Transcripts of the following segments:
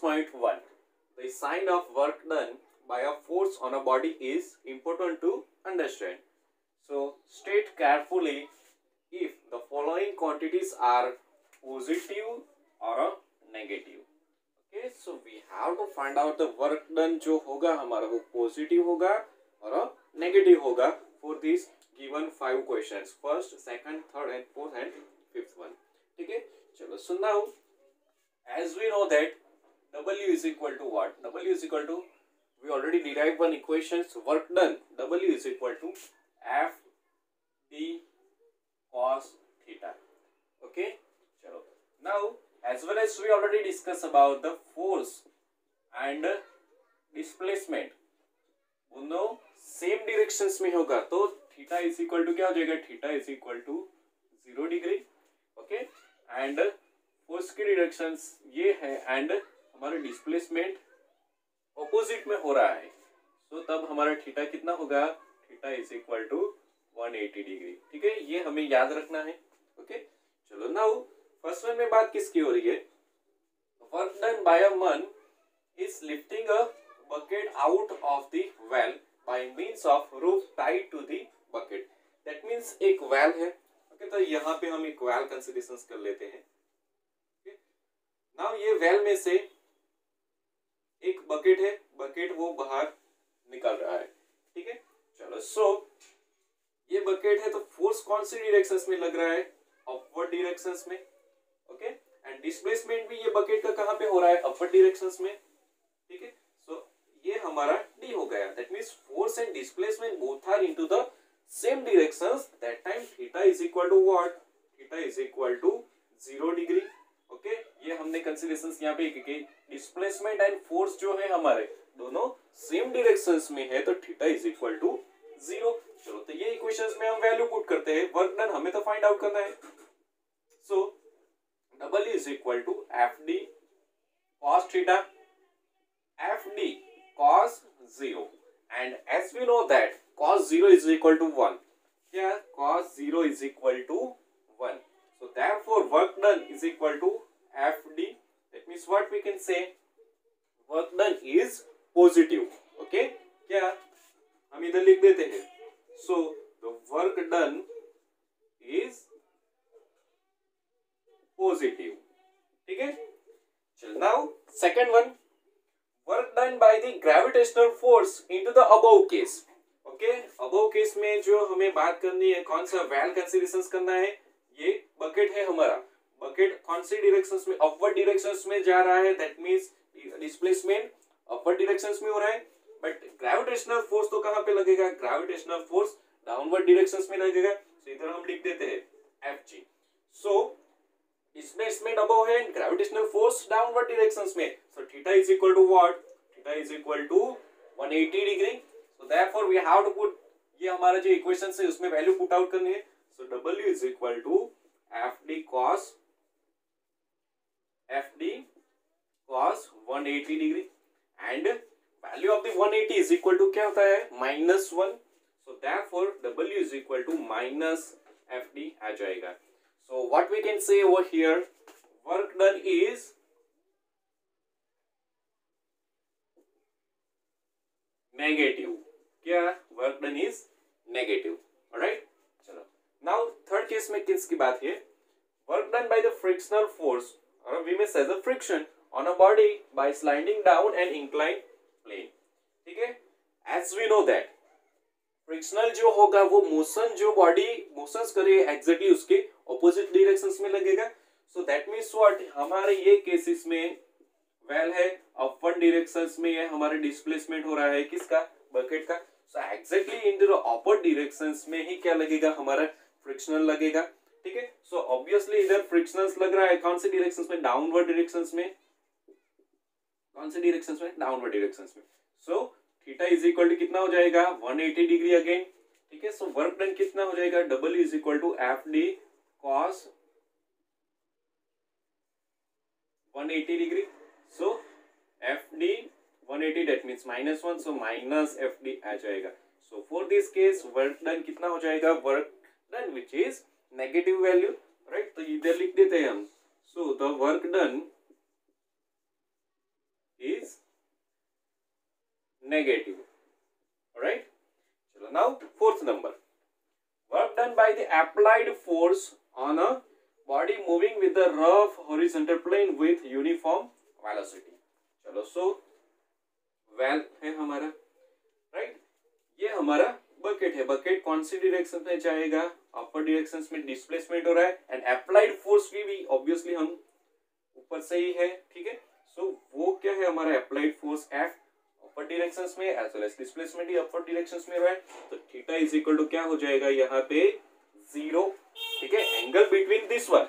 6.1 The sign of work done by a force on a body is important to understand. So, state carefully if the following quantities are positive or negative. Okay, so we have to find out the work done जो होगा हमारा वो positive होगा और negative होगा for these given five questions. First, second, third and fourth and fifth one. ठीक है चलो so now as we know that W is equal to what? W is equal to we already derived one equation. So work done W is equal to F D cos theta. Okay. चलो now as well as we already discussed about the force and displacement दोनों same directions में होगा तो theta is equal to क्या हो जाएगा theta is equal to zero degree okay and force की directions ये है एंड हमारा डिस्प्लेसमेंट ऑपोजिट में हो रहा है। So, तब हमारा थीटा कितना होगा? Theta is equal to 180 degree ठीक है? ये हमें याद रखना है। ओके चलो नाउ फ़र्स्ट वन में बात किसकी हो रही है? Work done by a man is lifting a bucket out of the well by means of rope tied to the bucket that means एक वेल है। ओके तो यहाँ पे हम एक वेल कंसिडरेशन कर लेते हैं। नाउ ये वेल में से एक बकेट है बकेट वो बाहर निकल रहा है, ठीक है? चलो सो ये बकेट है तो फोर्स कौन सी डायरेक्शंस में लग रहा है? अपवर्ड डायरेक्शंस में ओके एंड डिस्प्लेसमेंट भी ये बकेट का कहाँ पे हो रहा है? अपवर्ड डायरेक्शंस में, ठीक है? सो ये हमारा डी हो गया। That means force and displacement both are into the same directions that time theta is equal to what theta is equal to 0 degree okay ये हमने कंसीडरेशंस यहाँ पे डिस्प्लेसमेंट एंड फोर्स जो है हमारे, दोनों सेम डायरेक्शंस में है तो theta is equal to zero चलो तो ये इक्वेशंस में हम वैल्यू पुट करते हैं। वर्क डन हमें तो फाइंड आउट करना है। So double is equal to F D cos theta F D cos zero and as we know that cos zero is equal to one क्या cos zero is equal to one so, therefore, work done is equal to fd that means what we can say work done is positive okay क्या हम इधर लिख देते हैं so the work done is positive ठीक है चल now second one work done by the gravitational force into the above case okay above case में जो हमें बात करनी है कौन सा वेल कंसीडरेशंस करना है ये बकेट है हमारा बकेट कौन सी डायरेक्शंस में अपवर्ड डायरेक्शंस में जा रहा है? That means displacement upward directions में हो रहा है। बट ग्रेविटेशनल फोर्स तो कहाँ पे लगेगा? ग्रेविटेशनल फोर्स डाउनवर्ड डायरेक्शंस में लगेगा। तो इधर हम लिख देते हैं F G so displacement above है ग्रेविटेशनल फोर्स डाउनवर्ड डायरेक्शंस में। So theta is equal to what theta is equal to 180 degree so therefore we have to put ये हमारा जो इक्वेशंस है, उसमें वैल्यू पुट आउट करनी है। So, W is equal to FD cos FD cos 180 degree and value of the 180 is equal to क्या होता है minus one. So therefore W is equal to minus FD आ जाएगा. So what we can say over here work done is negative. क्या work done is negative. Alright. Now third case में किसकी बात है work done by the frictional force may say the friction on a body by sliding down an incline plane ठीक है? As we know that frictional जो होगा वो motion जो बॉडी मोशंस करे एग्जैक्टली उसके ऑपोजिट डायरेक्शंस में लगेगा। सो दैट मींस व्हाट हमारे ये केसेस में वेल है अपवर्ड डायरेक्शंस में ये हमारे डिस्प्लेसमेंट हो रहा है किसका? बकेट का। So exactly in the upward directions में ही क्या लगेगा? हमारा फ्रिक्शनल लगेगा। सो ऑब्वियसली इधर फ्रिक्शनल्स लग रहा है। कौन से डिरेक्शन में डाउनवर्ड डिरेक्शन में। कौन से डिरेक्शन में डाउनवर्ड डिरेक्शन में। So theta is equal to कितना हो जाएगा? 180 डिग्री अगेन ठीक है? सो वर्क डन कितना हो जाएगा? Double is equal to F D cos 180 degree so F D 180 that means minus one, so minus fd आ जाएगा। So for this case work done कितना हो जाएगा? work done which is negative value right तो इधर लिख देते हैं हम। So the work done is negative right चलो now fourth number work done by the applied force on a body moving with the rough horizontal plane with uniform velocity चलो so so, well है हमारा right right? ये हमारा bucket है। Bucket कौन सी direction में जाएगा? अपर डिरेक्शन में डिस्प्लेसमेंट हो रहा है एंड अप्लाइड फोर्स भी, भी ऑब्वियसली हम ऊपर से ही है ठीक है? सो वो क्या है हमारा applied force F upper direction as well as as displacement ही अपर डायरेक्शन में रहा है तो थीटा इज़ इक्वल टू क्या हो जाएगा यहाँ पे? ज़ीरो ठीक है? Angle between this one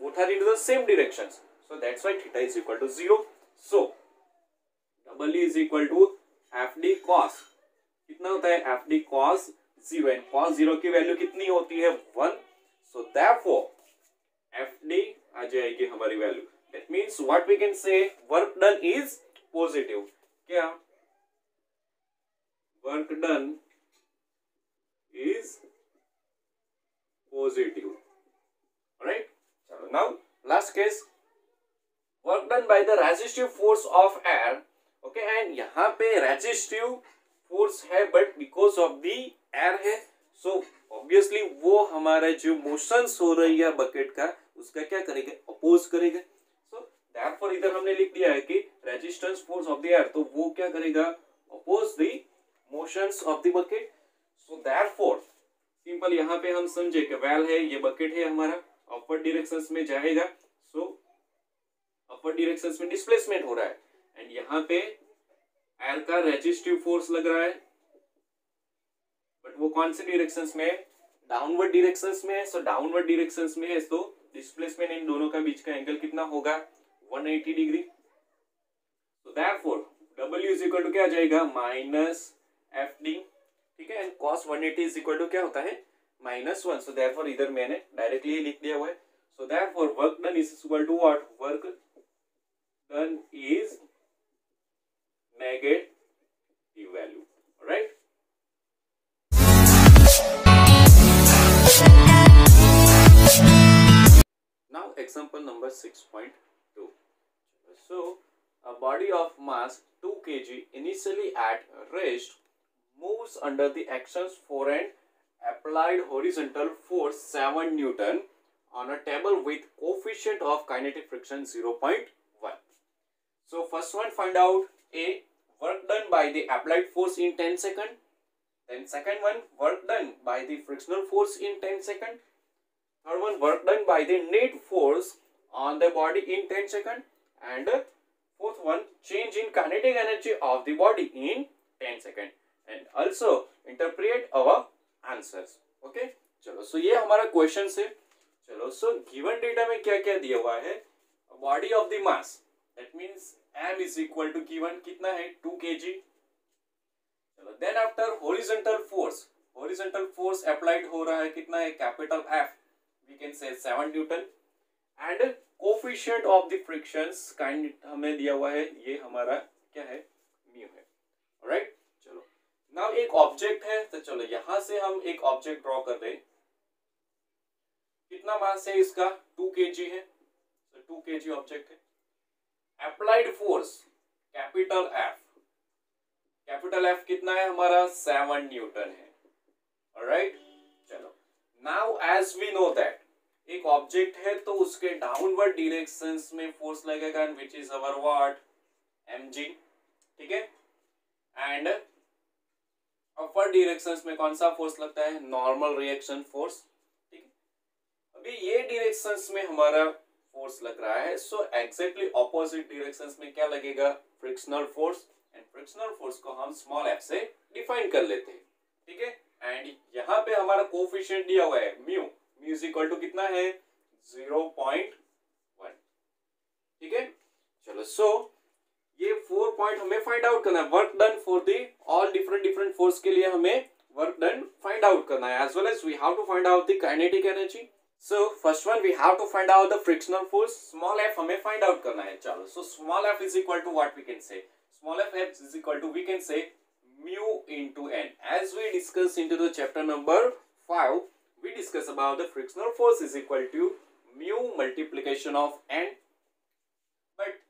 are into the same directions so that's why theta is equal to zero. So double e is equal to F D cos कितना होता है? F D cos zero and cos zero की value कितनी होती है? One so therefore F D आ जाएगी हमारी value that means what we can say work done is positive क्या? Work done is positive right चलो now last case work done by the resistive force of air okay and यहाँ पे resistive force है but because of the air है. So obviously वो हमारा जो motions हो रही है बकेट का, उसका क्या करेगा? अपोज करेगा. सो देयरफॉर इधर हमने लिख दिया है कि resistance force of the air तो वो क्या करेगा? Oppose the motions of the bucket so therefore simple यहाँ पे हम समझे कि वेल है, ये बकेट है हमारा. अपर डायरेक्शंस में जाएगा. सो अपर डायरेक्शंस में डिस्प्लेसमेंट हो रहा है. एंड यहाँ पे एयर का रेजिस्टिव फोर्स लग रहा है. बट वो कौन से डायरेक्शंस में डाउनवर्ड डायरेक्शंस में सो डाउनवर्ड डायरेक्शंस में है। तो डिस्प्लेसमेंट इन दोनों का बीच का एंगल कितना होगा? 180 डिग्री। तो therefore W is equal to क्या जाएगा? Minus F D. ठीक है? And cos 180 is equal to क्या होता है? Minus one. सो देयरफॉर इधर मैंने डायरेक्टली लिख दिया हुआ है। So therefore work done is equal to what work under the actions for an applied horizontal force 7 newton on a table with coefficient of kinetic friction 0.1 so first one find out a work done by the applied force in 10 second. Then second one work done by the frictional force in 10 second. Third one work done by the net force on the body in 10 second. And fourth one change in kinetic energy of the body in 10 second and also interpret our answer okay चलो so ये हमारा question है। चलो so given data में क्या क्या दिया हुआ है? Body of the mass that means M is equal to given कितना है? टू के चलो then after horizontal force horizontal force applied हो रहा है कितना है? Capital F we can say seven newton and coefficient of the frictions kind हमें दिया हुआ है, ये हमारा क्या है? म्यू है। राइट? Now, एक ऑब्जेक्ट है तो चलो यहाँ से हम एक ऑब्जेक्ट ड्रॉ कर दें। कितना मास है इसका? 2 kg है। तो 2 kg ऑब्जेक्ट है। Applied force capital F capital F कितना है हमारा? सेवन न्यूटन है। राइट चलो। Now as we know that एक ऑब्जेक्ट है तो उसके डाउनवर्ड डिरेक्शन में फोर्स लगेगा and which is our what M G ठीक है? एंड अपर डिरेक्शन में कौन सा फोर्स लगता है? नॉर्मल रिएक्शन फोर्स ठीक अभी ये डिरेक्शन में हमारा फोर्स लग रहा है सो एग्जैक्टली ऑपोजिट डायरेक्शंस में क्या लगेगा? Frictional force and frictional force को हम स्मॉल एफ़ से डिफाइन कर लेते हैं ठीक है? एंड यहाँ पे हमारा कोफिशिएंट दिया हुआ है mu mu is equal to कितना है? ज़ीरो पॉइंट वन ठीक है? चलो सो so, ये फोर पॉइंट हमें फाइंड आउट करना है। Work done for the all different different force के लिए हमें वर्क डन फाइंड आउट करना है। As well as we have to find out the kinetic energy so first one we have to find out the frictional force small F हमें find out करना है। चलो so small f is equal to what we can say small f is equal to we can say mu into N as we discuss into the chapter number 5 we discuss about the frictional force is equal to mu multiplication of N but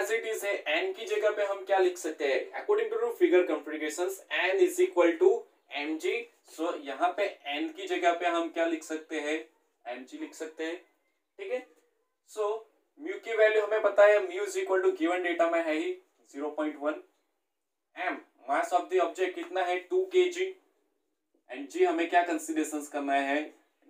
as it is है N की जगह पे हम क्या लिख सकते हैं? According to figure configuration N is equal to m g so यहाँ पे एन की जगह पे हम क्या लिख सकते हैं? एम जी लिख सकते हैं। ठीक है? सो म्यू की वैल्यू हमें पता है mu is equal to given data में है ही zero point one m mass of the object कितना है? टू के जी एंड जी हमें क्या कंसिडरेशन करना है?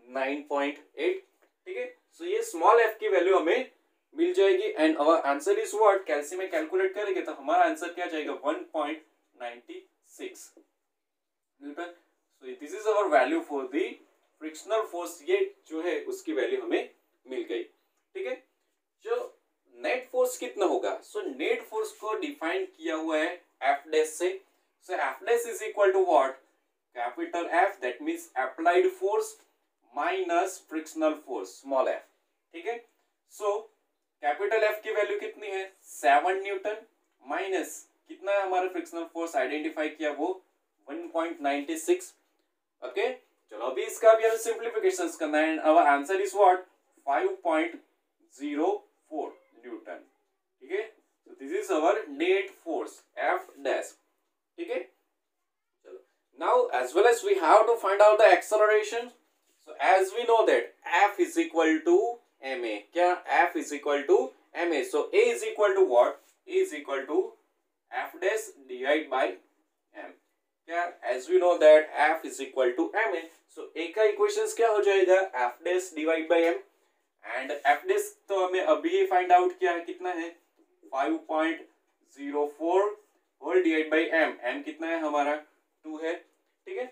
नाइन पॉइंट एट ठीक है? सो ये स्मॉल एफ़ की वैल्यू हमें मिल जाएगी and our answer is what calcium में कैलकुलेट करेंगे तो हमारा आंसर क्या जाएगा? One point ninety six newton so this is our value for the frictional force ये जो है, उसकी वैल्यू हमें मिल गई। ठीक है? जो नेट फोर्स कितना होगा? सो नेट फोर्स को डिफाइन किया हुआ है एफ़ डैश से। So f dash is equal to what capital F that means applied force minus frictional force small f ठीक है? सो कैपिटल एफ़ की वैल्यू कितनी है? सेवन न्यूटन माइनस कितना है हमारा फ्रिक्शनल फोर्स आइडेंटिफाई किया वो 1.96 ओके चलो अभी इसका भी हमें सिंप्लीफिकेशन करना है। Our answer is what 5.04 newton. ठीक है? So this is our net force, F dash ठीक है? चलो। Now, as well as we have to find out the acceleration, so as we know that F is equal to ma क्या F is equal to ma so, A is equal to what? A is equal to F dash divided by m. क्या as we know that f is equal to m a so a का equations क्या हो जाएगा? F dash divide by m and f dash तो हमें अभी find out किया है, कितना है? 5.04 whole divide by m m कितना है हमारा? टू है, ठीक है?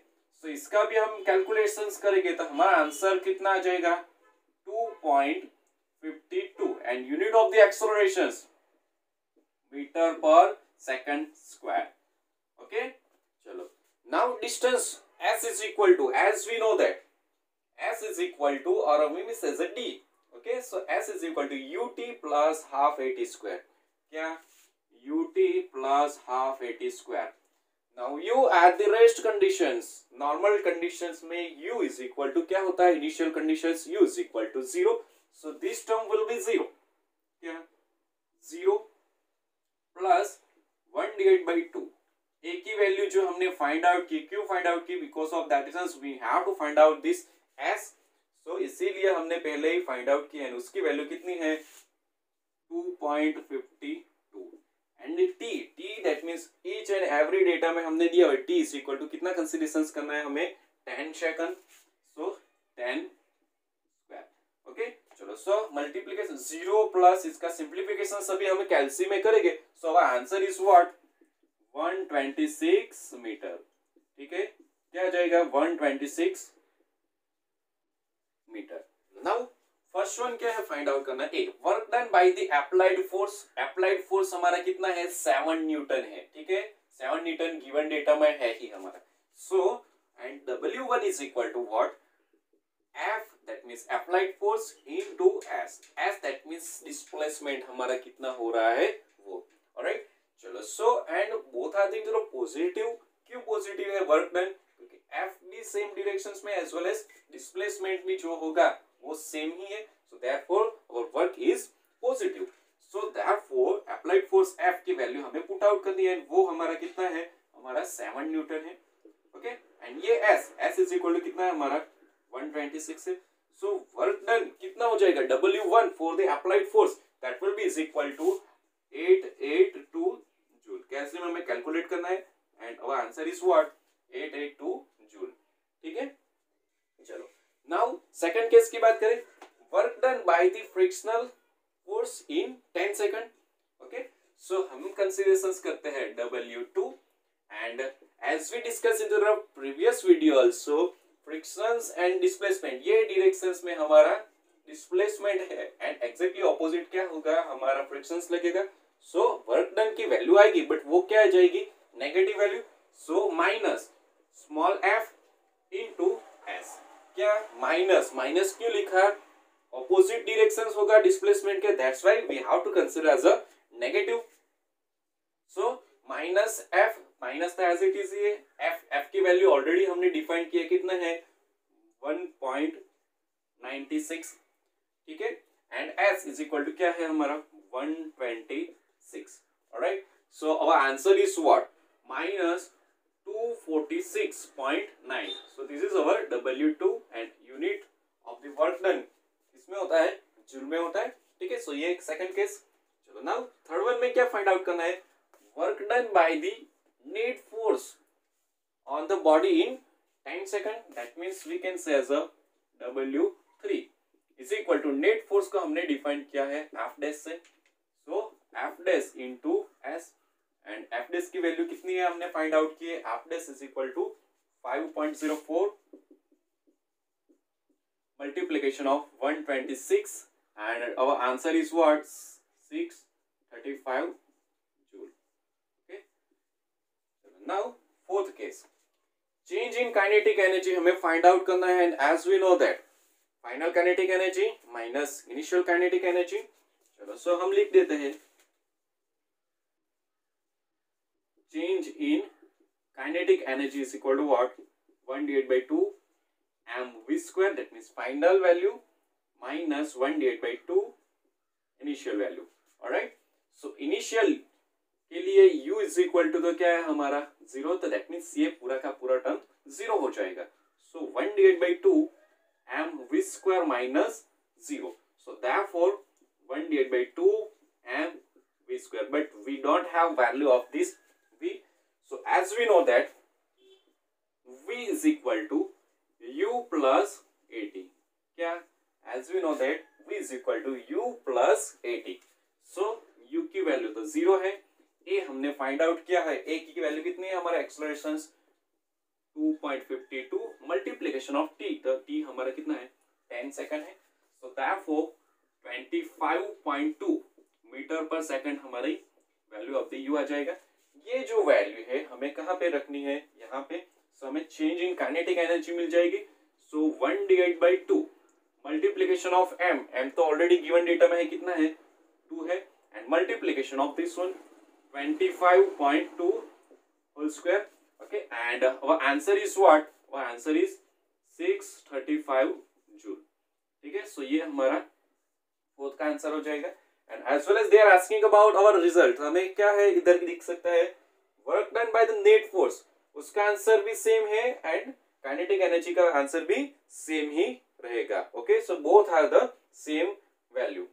सो इसका भी हम कैलकुलेशंस करेंगे तो हमारा आंसर कितना आ जाएगा? 2.52 and unit of the accelerations meter per second square. Okay? Chalo. now distance s is equal to as we know that s is equal to or we miss as a d. Okay? So s is equal to ut plus half 80 square. kya ut plus half 80 square. Now u at the rest conditions normal conditions में u is equal to क्या होता है? Initial conditions u is equal to zero so this term will be zero क्या? Zero plus one divide by two a की value जो हमने find out की, क्यों फाइंड आउट की? Because of that reason we have to find out this s so इसीलिए हमने पहले ही फाइंड आउट किया है। उसकी वैल्यू कितनी है? Two point fifty two and t t and every data में हमने दिया है टी इज़ इक्वल टू कितना कंसीडरेशन करना है हमें? 10 सेकंड सो 10 स्क्वायर ओके चलो सो मल्टीप्लिकेशन ज़ीरो प्लस इसका सिंप्लीफिकेशन सभी हमें कैल्सी में करेंगे. So our answer is what 126 metre ठीक है? क्या आ जाएगा? 126 मीटर नाउ फ़र्स्ट वन क्या है? फाइंड आउट करना. A work done by the applied force applied force हमारा कितना है? सेवन न्यूटन है. ठीक है? सेवन न्यूटन गिवन डेटा में है ही हमारा। So and W one is equal to what f that means applied force into s s that means displacement हमारा कितना हो रहा है? वो। राइट चलो so and both are thing positive क्यों पॉजिटिव है वर्क डन क्योंकि एफ़ भी सेम डायरेक्शंस में एज वेल एज डिस्प्लेसमेंट भी जो होगा, वो सेम ही है। So therefore our work is positive so therefore applied force f की वैल्यू हमें पुट आउट करनी है। वो हमारा कितना है? हमारा 7 न्यूटन है। ओके एंड ये s s is equal to कितना है? हमारा 126 है। सो वर्क डन कितना हो जाएगा? W1 for the applied force that will be is equal to 882 joule कैसे में हमें कैलकुलेट करना है? And our answer is what 882 joule ठीक है? चलो। नाउ सेकंड केस की बात करें। Work done by the frictional force in 10 second okay so हम कंसीडरेशंस करते हैं W2 and as we discussed in the previous video also, frictions and displacement, ये directions में हमारा डिस्प्लेसमेंट है एंड एग्जैक्टली ऑपोजिट क्या होगा? हमारा फ्रिक्शंस लगेगा। सो वर्क डन की वैल्यू आएगी बट वो क्या आ जाएगी? Negative value so minus small f into s क्या? माइनस माइनस क्यों लिखा? ऑपोजिट डायरेक्शंस होगा डिस्प्लेसमेंट के that's why we have to consider as a negative so minus f minus था एज इट इज़ ये एफ़ एफ़ की value already हमने define किया कितना है? 1.96 ठीक है? And s is equal to क्या है हमारा? 126 6 all right so, our answer is what? Minus 246.9 so, this is our w2 and unit of the work done. किसमें होता है जुल होता है, ठीक है? सो ये एक सेकंड केस चलो नाउ थर्ड वन में क्या फाइंड आउट करना है? Work done by the net force on the body in time second that means we can say as a w3 is equal to net force को हमने define किया है f dash से. So f dash into s and f dash की value कितनी है हमने find out किए f dash is equal to 5.04 multiplication of 126 and our answer is what? 635 joule. Okay? now fourth case. Change in kinetic energy हमें find out करना है and as we know that final kinetic energy minus initial kinetic energy चलो so हम लिख देते हैं. Change in kinetic energy is equal to what 1 divide by 2 m v square that means final value minus 1 divided by 2 initial value alright so initial के लिए u is equal to तो क्या है हमारा जीरो तो दैट मीन्स ये पूरा का पूरा टर्म जीरो हो जाएगा so one divide by two M V square minus zero so therefore one divide by two M v square but we don't have value of this v so as we know that v is equal to u plus 80 क्या? As we know that v is equal to u plus 80 so, u की value तो zero है. ए हमने find out किया है. ए की value कितनी है? हमारा एक्सलरेशन 2.52 मल्टीप्लिकेशन ऑफ़ टी तो टी हमारा कितना है? 10 सेकंड है. सो देयरफॉर 25.2 मीटर पर सेकंड हमारी वैल्यू ऑफ़ द यू आ जाएगा. ये जो वैल्यू है, हमें कहाँ पे रखनी है? यहाँ पे सो हमें चेंज इन काइनेटिक एनर्जी मिल जाएगी। So one divide by two multiplication of m m तो ऑलरेडी गिवन डेटा में है कितना है? टू है। And multiplication of this one twenty five 25.2 whole square okay? And uh, our answer is what? Our answer is 635 joule ठीक है? So ये हमारा फोर्थ का आंसर हो जाएगा। And as well as they are asking about our result हमें क्या है? इधर दिख सकता है। Work done by the net force उसका आंसर भी सेम है एंड काइनेटिक एनर्जी का आंसर भी सेम ही रहेगा. Okay so both are the same value